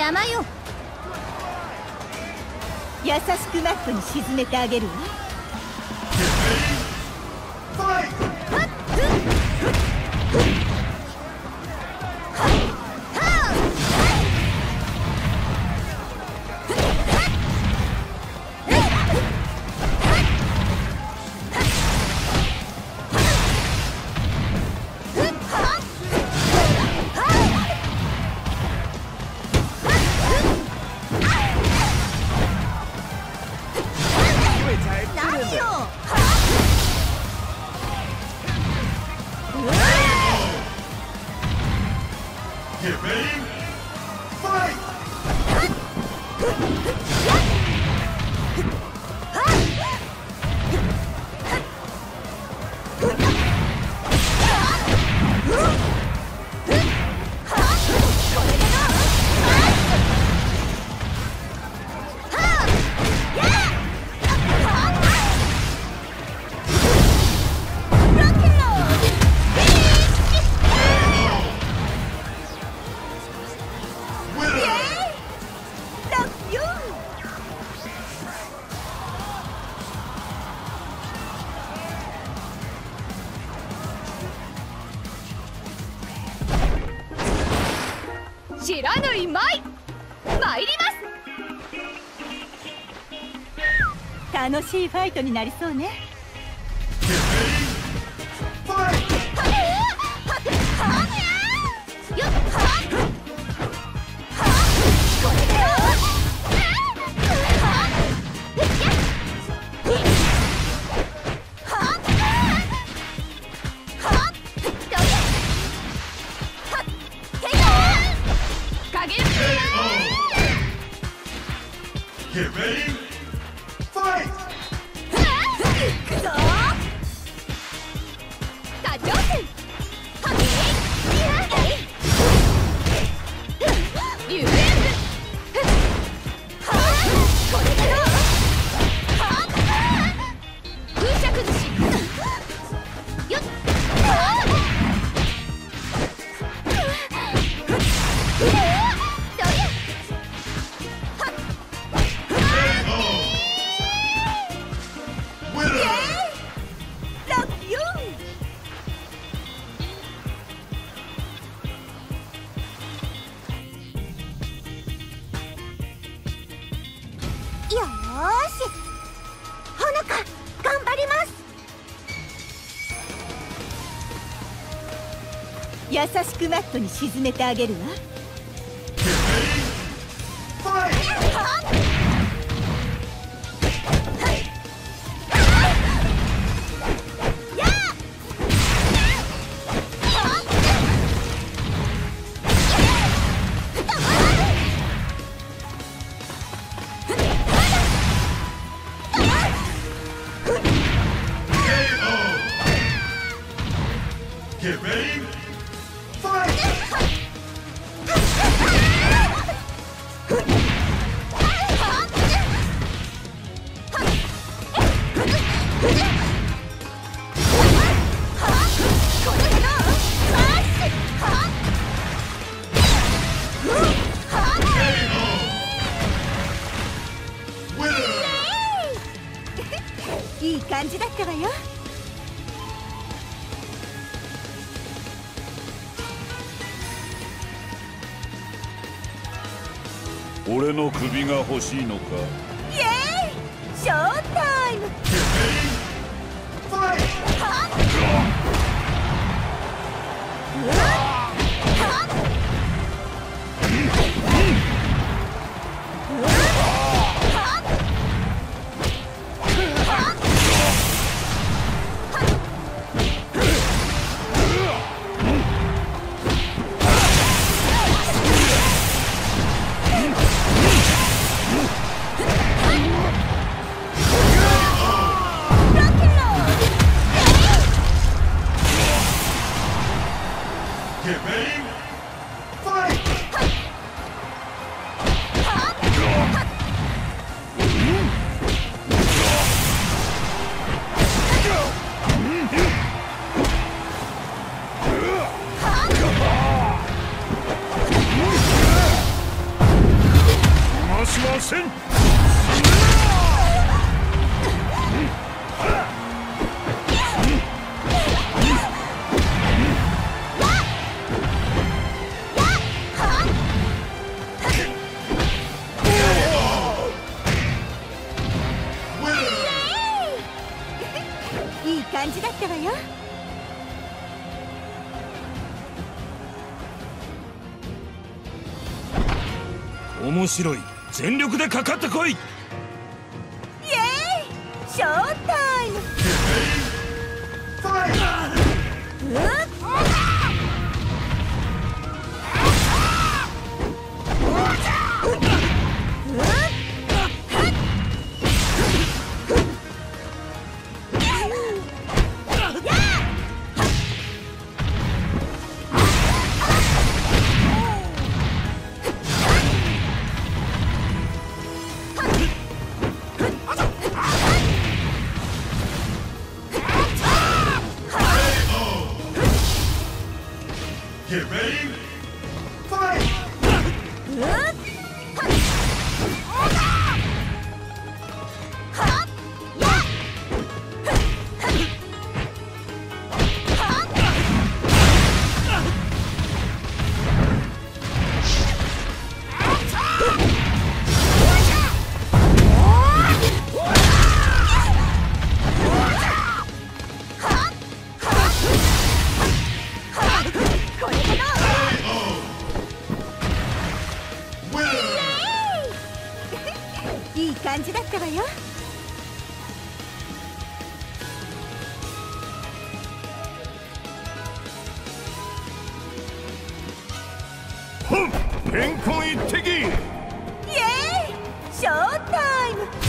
邪魔よ。優しくマットに沈めてあげるわ。Get ready, 知らぬいまい。参ります。楽しいファイトになりそうね。し。ほのか頑張ります。優しくマットに沈めてあげるわ。俺の首が欲しいのか？イエーイ!ショータイムいい感じだったわよ。面白い。全力でかかってこい！イエーイ!ショータイム! Get ready! 感じだったわよ。変婚一滴。イエーイ。ショータイム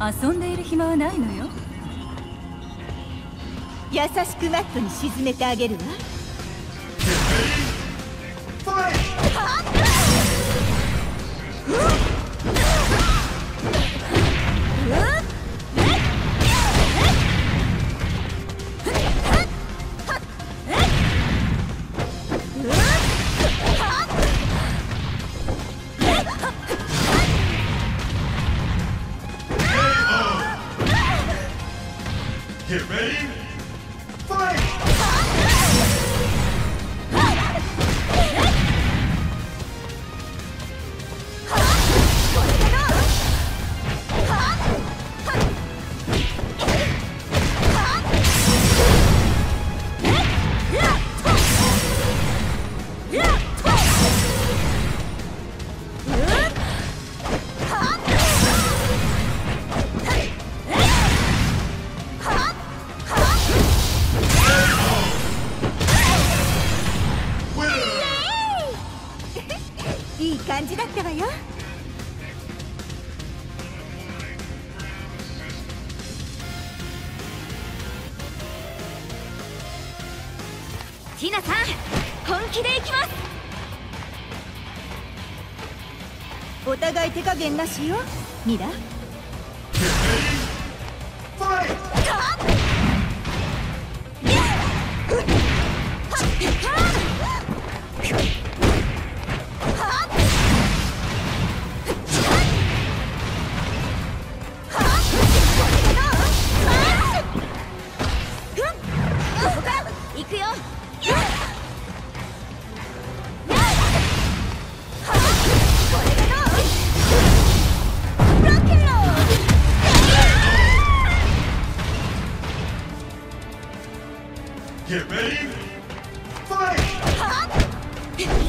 遊んでいる暇はないのよ。優しくマットに沈めてあげるわ気でいきます。お互い手加減なしよ。ミラ Fight! Fight!